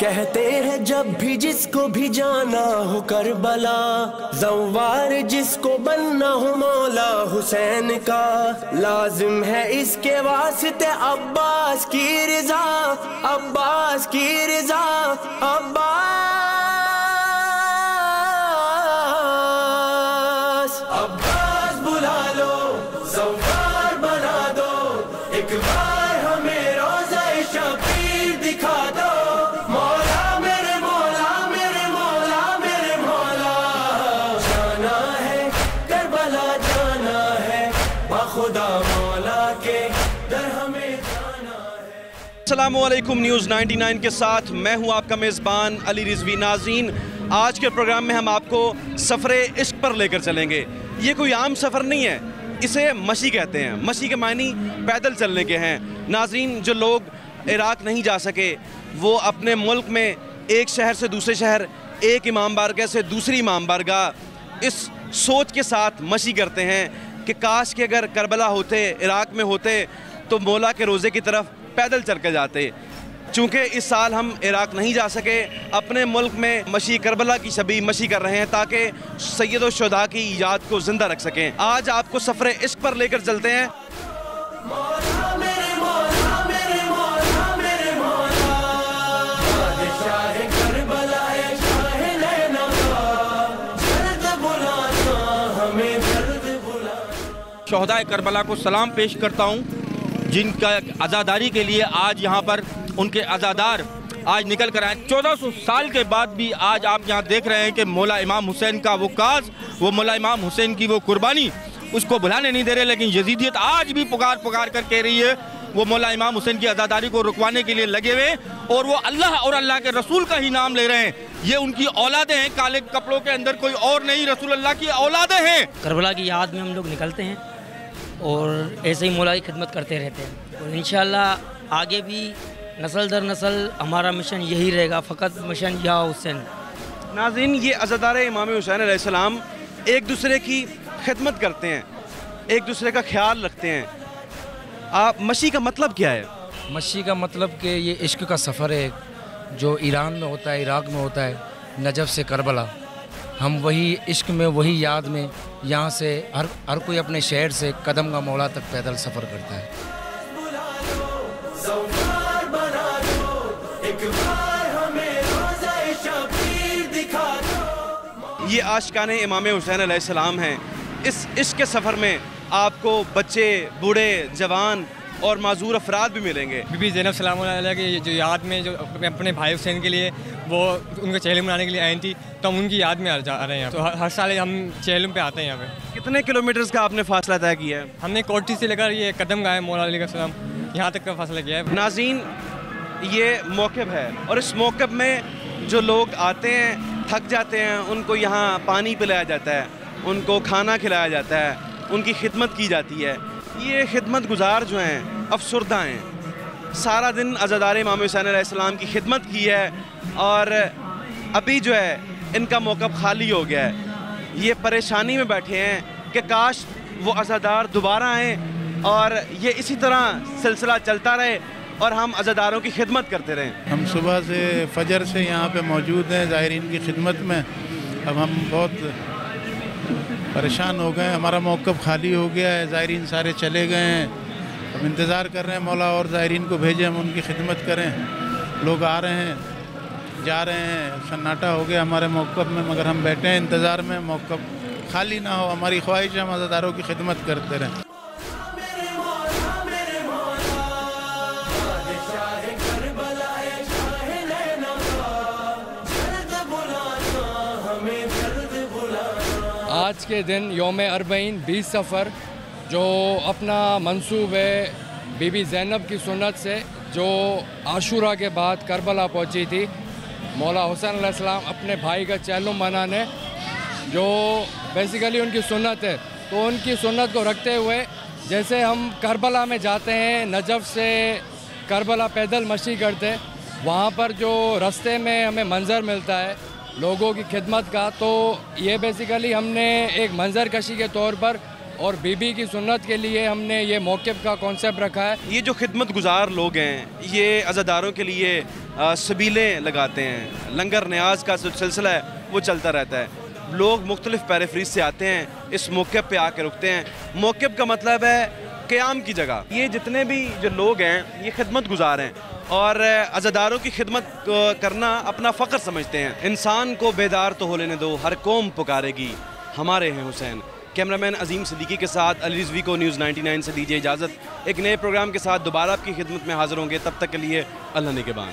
कहते हैं जब भी जिसको भी जाना हो करबला, जवार जिसको बनना हो मौला हुसैन का। लाजिम है इसके वास्ते अब्बास की रिजा, अब्बास की रिजा, अब्बास। अब्बास बुला लो, जवार असलम न्यूज़ 99 के साथ मैं हूँ आपका मेज़बान अली रिजवी नाजीन। आज के प्रोग्राम में हम आपको सफ़र इश्क पर लेकर चलेंगे। ये कोई आम सफ़र नहीं है, इसे मशी कहते हैं। मशी के मानी पैदल चलने के हैं। नाजीन, जो लोग इराक़ नहीं जा सके, वो अपने मुल्क में एक शहर से दूसरे शहर, एक इमाम बारगाह से दूसरी इमाम बारगाह, इस सोच के साथ मशी करते हैं कि काश के अगर करबला होते, इराक़ में होते तो मौला के रोज़े की तरफ़ पैदल चल के जाते। चूँकि इस साल हम इराक़ नहीं जा सके, अपने मुल्क में मशी करबला की शबी मशी कर रहे हैं ताकि सैद शुदा की याद को ज़िंदा रख सकें। आज आपको सफ़र इश्क पर लेकर चलते हैं। मौला मेरे मौला मेरे मौला मेरे मौला बादशाह करबला शाह नैना का दर्द बुलाना हमें दर्द बुलाना शहदाय करबला को सलाम पेश करता हूँ। जिनका आज़ादारी के लिए आज यहाँ पर उनके आज़ादार आज निकल कर आए। चौदह सौ साल के बाद भी आज आप यहाँ देख रहे हैं कि मौला इमाम हुसैन का वो काज, वो मौला इमाम हुसैन की वो कुर्बानी, उसको भुलाने नहीं दे रहे, लेकिन यजीदियत आज भी पुकार पुकार कर कह रही है, वो मौला इमाम हुसैन की आज़ादारी को रुकवाने के लिए लगे हुए और वो अल्लाह और अल्लाह के रसूल का ही नाम ले रहे हैं। ये उनकी औलादे हैं, काले कपड़ों के अंदर कोई और नहीं, रसूल अल्लाह की औलादे हैं। करबला की याद में हम लोग निकलते हैं। और ऐसे ही मौला की खिदमत करते रहते हैं। और इन आगे भी नस्ल दर नस्ल हमारा मिशन यही रहेगा फ़कत मिशन या हुसैन। नाजिन ये अज़ादार इमाम हुसैन सलाम एक दूसरे की खिदमत करते हैं एक दूसरे का ख्याल रखते हैं। आप मशी का मतलब क्या है? मशी का मतलब कि ये इश्क का सफ़र है जो ईरान में होता है इराक़ में होता है नजब से करबला। हम वही इश्क में वही याद में यहाँ से हर हर कोई अपने शहर से कदम का मोड़ा तक पैदल सफ़र करता है। ये आशकान इमाम हुसैन सलाम हैं। इस इश्क के सफ़र में आपको बच्चे, बूढ़े, जवान और माजूर अफराद भी मिलेंगे। बीबी जैनब सलाम की जो याद में जो अपने भाई हुसैन के लिए वो उनके चेहलम मनाने के लिए आई थी तो हम उनकी याद में आ जा रहे हैं तो हर, साल हम चेहलम पे आते हैं यहाँ पे। कितने किलोमीटर्स का आपने फासला तय किया है? हमने कोटी से लेकर ये कदम गाए मौला अली का सलाम यहाँ तक का फासला किया है। नाजीन ये मौकब है और इस मौकब में जो लोग आते हैं थक जाते हैं उनको यहाँ पानी पिलाया जाता है उनको खाना खिलाया जाता है उनकी खिदमत की जाती है। ये खिदमत गुजार जो हैं, अफसरदा हैं। सारा दिन अज़ादार इमाम हुसैन की खिदमत की है और अभी जो है, इनका मौका खाली हो गया है। ये परेशानी में बैठे हैं कि काश वो अज़ादार दोबारा आएँ और ये इसी तरह सिलसिला चलता रहे और हम अज़ादारों की खिदमत करते रहें। हम सुबह से फजर से यहाँ पे मौजूद हैं ज़ायरीन की खिदमत में। अब हम बहुत परेशान हो गए, हमारा मौक़ खाली हो गया है, ज़ायरीन सारे चले गए हैं। हम इंतज़ार कर रहे हैं, मौला और ज़ायरीन को भेजें, हम उनकी खिदमत करें। लोग आ रहे हैं, जा रहे हैं, सन्नाटा हो गया हमारे मौक़ में, मगर हम बैठे हैं इंतज़ार में मौक़ खाली ना हो, हमारी ख्वाहिश है, हम अजादारों की खिदमत करते रहें। आज के दिन योम अरबईन बीस सफ़र, जो अपना मंसूब है बीबी ज़ैनब की सुन्नत से, जो आशूरा के बाद करबला पहुँची थी। मौला हुसैन अलैहिस्सलाम अपने भाई का चैलुम मनाने, जो बेसिकली उनकी सुन्नत है। तो उनकी सुन्नत को रखते हुए, जैसे हम करबला में जाते हैं, नजफ़ से करबला पैदल मशी करते, वहाँ पर जो रास्ते में हमें मंज़र मिलता है लोगों की खिदमत का तो ये बेसिकली हमने एक मंज़र कशी के तौर पर और बीबी की सुन्नत के लिए हमने ये मौक़ का कॉन्सेप्ट रखा है। ये जो खिदमत गुजार लोग हैं, ये अज़ादारों के लिए सबीलें लगाते हैं। लंगर न्याज का जो सिलसिला है, वो चलता रहता है। लोग मुख्तलिफ़ पैराफ्रीज से आते हैं, इस मौक़ पे आके रुकते हैं। मौक़ का मतलब है, क़्याम की जगह। ये जितने भी जो लोग हैं, ये खिदमत गुजार हैं। और अज़ादारों की खिदमत करना अपना फ़ख्र समझते हैं। इंसान को बेदार तो हो लेने दो, हर कौम पुकारेगी। हमारे हैं हुसैन। कैमरामैन अजीम सदीकी के साथ, अली रिजवी को न्यूज़ 99 से दीजिए इजाज़त। एक नए प्रोग्राम के साथ दोबारा आपकी खिदमत में हाज़िर होंगे। तब तक के लिए अल्लाह ने के बान